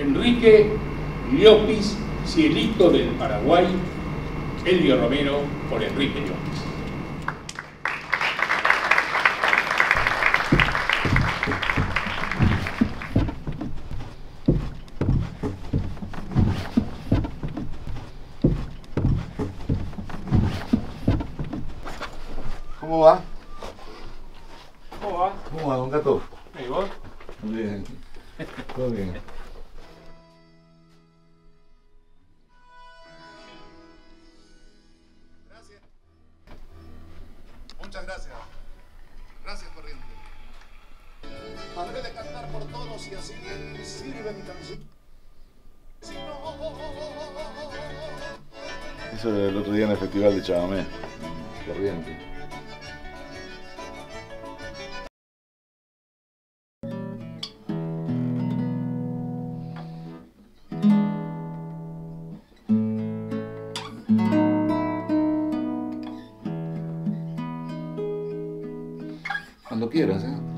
Enrique Llopis, Cielito del Paraguay, Elvio Romero por Enrique Llopis. ¿Cómo va? ¿Cómo va? ¿Cómo va, don Gato? ¿Y vos? Bien. Todo bien. Por todos y así sirve mi canción. Si no, Eso era el otro día en el festival de Chabamé. en Corriente. Cuando quieras, ¿eh?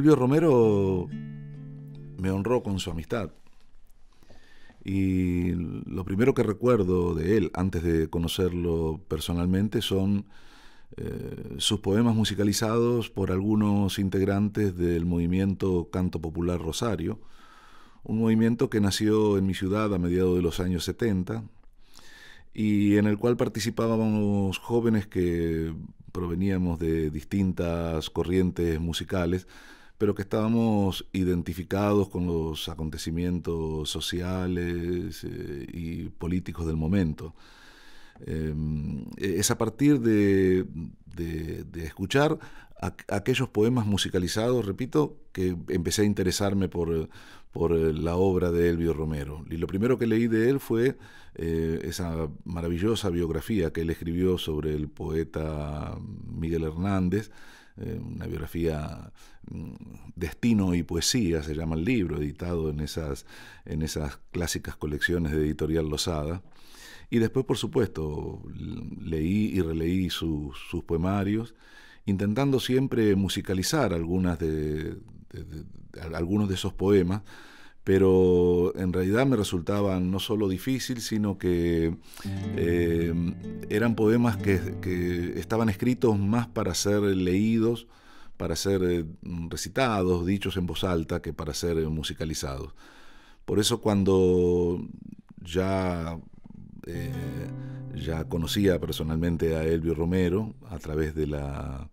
Elvio Romero me honró con su amistad. Y lo primero que recuerdo de él, antes de conocerlo personalmente, son eh, sus poemas musicalizados por algunos integrantes del movimiento Canto Popular Rosario, un movimiento que nació en mi ciudad a mediados de los años 70 y en el cual participábamos jóvenes que proveníamos de distintas corrientes musicales, pero que estábamos identificados con los acontecimientos sociales eh, y políticos del momento. Eh, es a partir de, escuchar aqu- aquellos poemas musicalizados, repito, que empecé a interesarme por, por eh, la obra de Elvio Romero. Y lo primero que leí de él fue eh, esa maravillosa biografía que él escribió sobre el poeta Miguel Hernández, una biografía mm, Destino y Poesía, se llama el libro, editado en esas, en esas clásicas colecciones de Editorial Losada. Y después, por supuesto, leí y releí sus, poemarios, intentando siempre musicalizar algunas de- algunos de esos poemas, pero en realidad me resultaban no solo difícil, sino que eh, eran poemas que, que estaban escritos más para ser leídos, para ser eh, recitados, dichos en voz alta, que para ser eh, musicalizados. Por eso cuando ya, eh, ya conocía personalmente a Elvio Romero a través de la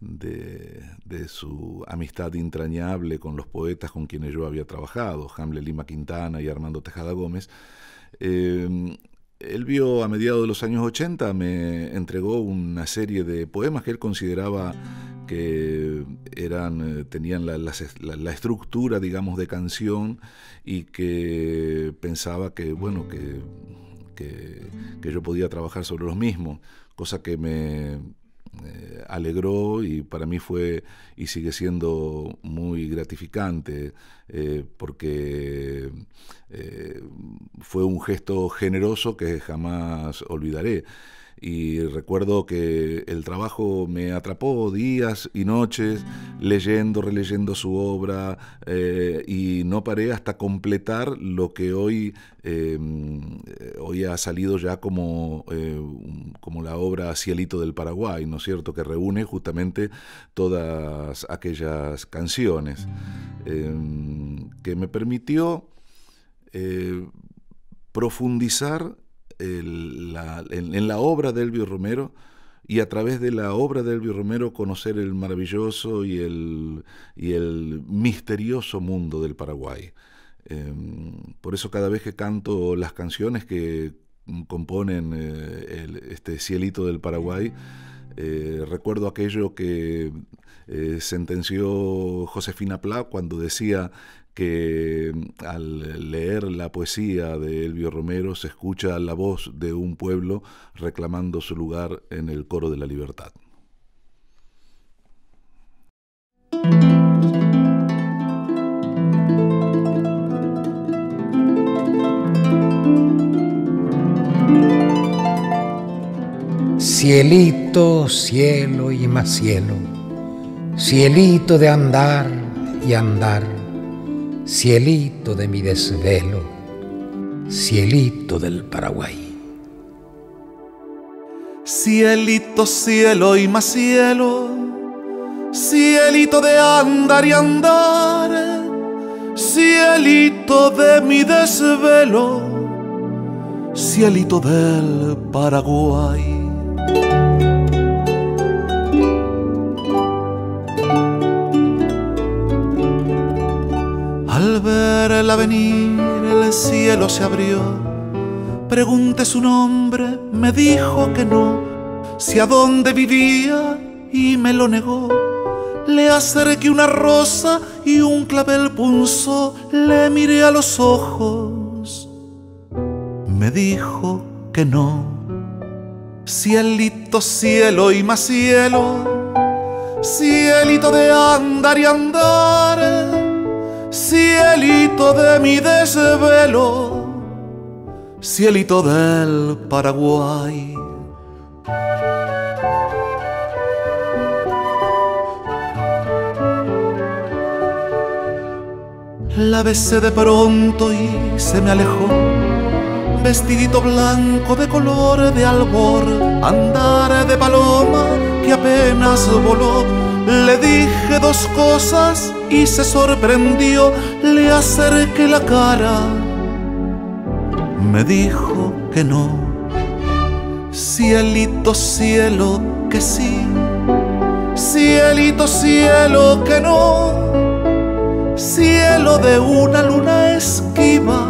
de, su amistad entrañable con los poetas con quienes yo había trabajado, Hamlet Lima Quintana y Armando Tejada Gómez, eh, Elvio a mediados de los años 80 me entregó una serie de poemas que él consideraba que eran, eh, tenían la estructura, digamos, de canción y que pensaba que, bueno, que, que, que yo podía trabajar sobre los mismos, cosa que me eh, alegró y para mí fue y sigue siendo muy gratificante eh, porque eh, fue un gesto generoso que jamás olvidaré. Y recuerdo que el trabajo me atrapó días y noches leyendo, releyendo su obra eh, y no paré hasta completar lo que hoy, eh, hoy ha salido ya como, eh, como la obra Cielito del Paraguay, ¿no es cierto? Que reúne justamente todas aquellas canciones eh, que me permitió profundizar en, la obra de Elvio Romero y a través de la obra de Elvio Romero conocer el maravilloso y el, y el misterioso mundo del Paraguay. Eh, por eso cada vez que canto las canciones que componen eh, este cielito del Paraguay, eh, recuerdo aquello que eh, sentenció Josefina Pla cuando decía que al leer la poesía de Elvio Romero se escucha la voz de un pueblo reclamando su lugar en el coro de la libertad. Cielito, cielo y más cielo, cielito de andar y andar, cielito de mi desvelo, cielito del Paraguay. Cielito, cielo y más cielo, cielito de andar y andar, cielito de mi desvelo, cielito del Paraguay. Al verla venir el cielo se abrió. Pregunté su nombre, me dijo que no. Si a dónde vivía y me lo negó. Le acerqué una rosa y un clavel punzó. Le miré a los ojos. Me dijo que no. Cielito, cielo y más cielo. Cielito de andar y andar cielito de mi desvelo, cielito del Paraguay. La besé de pronto y se me alejó, vestidito blanco de color de albor, andar de paloma que apenas voló le dije dos cosas y se sorprendió, le acerqué la cara. Me dijo que no, cielito cielo que sí, cielito cielo que no, cielo de una luna esquiva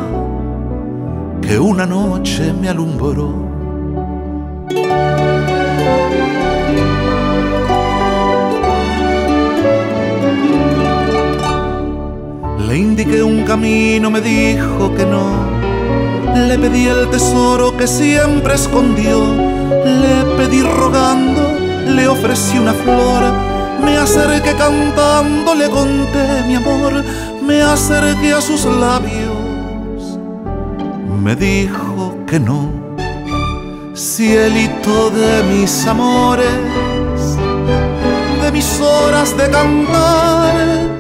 que una noche me alumbró Indiqué un camino, me dijo que no. Le pedí el tesoro que siempre escondió. Le pedí rogando, le ofrecí una flor. Me acerqué cantando, le conté mi amor. Me acerqué a sus labios. Me dijo que no. Cielito de mis amores, de mis horas de cantar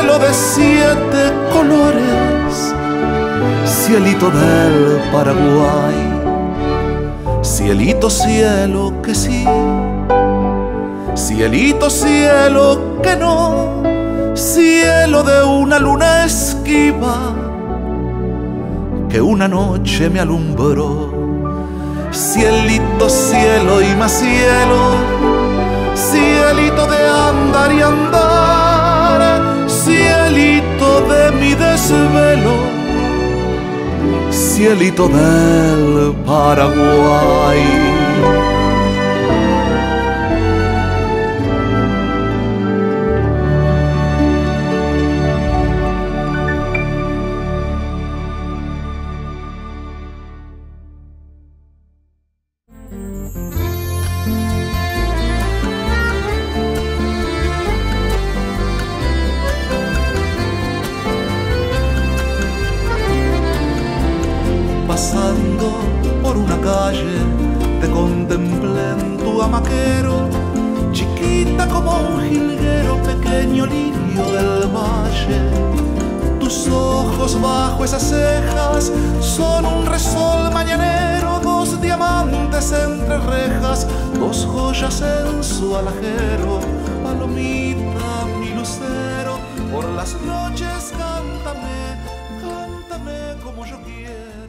cielo de siete colores, cielito del Paraguay, cielito cielo que sí, cielito cielo que no, cielo de una luna esquiva que una noche me alumbró, cielito cielo y más cielo, cielito de desvelo, cielito del Paraguay. pasando por una calle, te contemplé en tu amaquero, chiquita como un jilguero, pequeño lirio del valle. Tus ojos bajo esas cejas son un resol mañanero, dos diamantes entre rejas, dos joyas en su alajero, palomita, mi lucero, por las noches cántame, cántame como yo quiero.